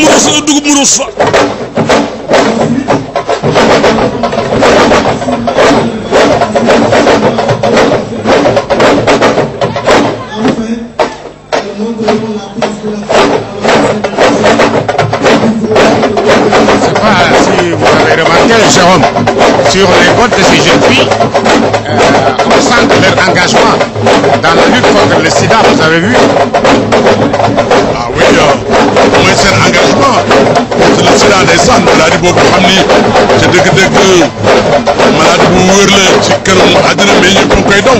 wërsëg mu ruus dugub mu ruus fa sais pas si vous avez remarqué, Jérôme, sur les votes de ces jeunes filles, euh, on sent leur engagement dans la lutte contre le sida, vous avez vu? Boobu xam ni ca dëgg-dëgg maladie bu wër la ci këram àddina mais a ngi koy daw.